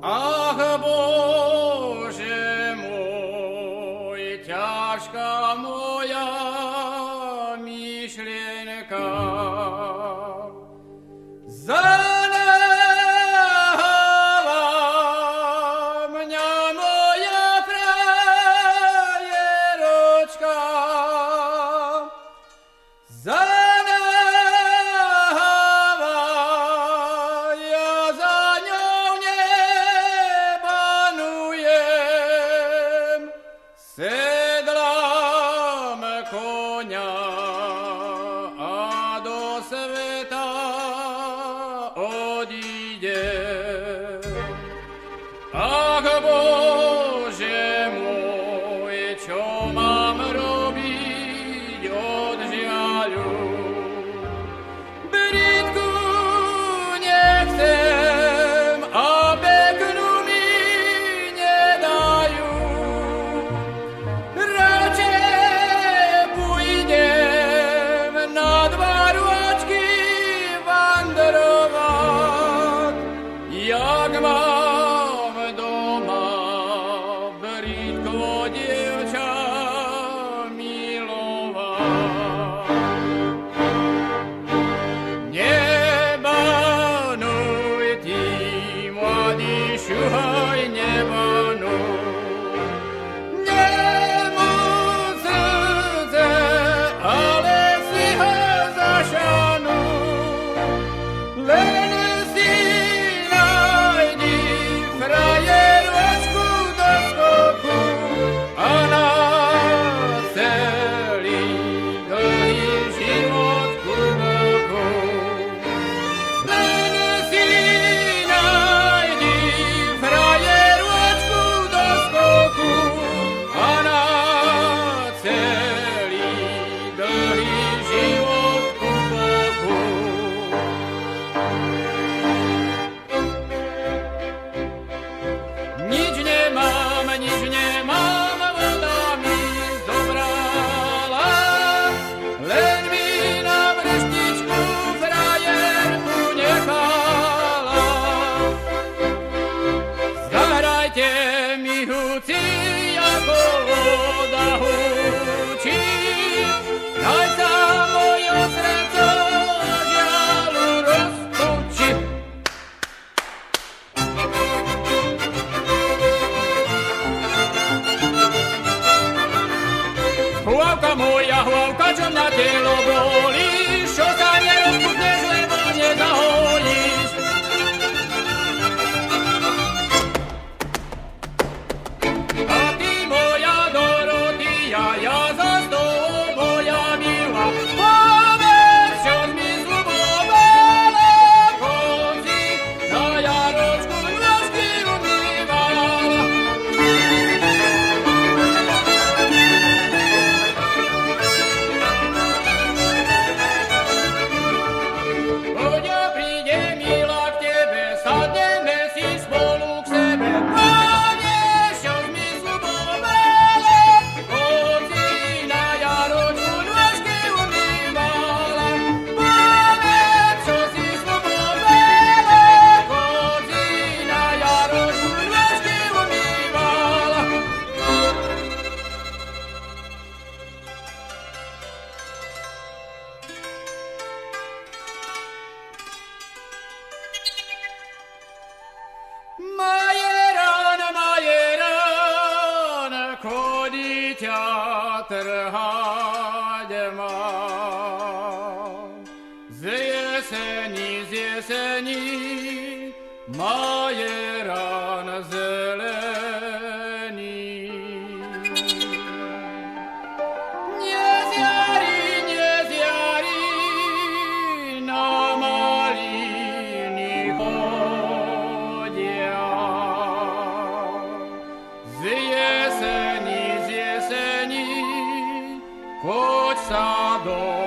Ах, Боже мой, тяжко моя мишля, mañana. Lucia Goda Ruti. jesieni, z jesieni, moje rany Quod sado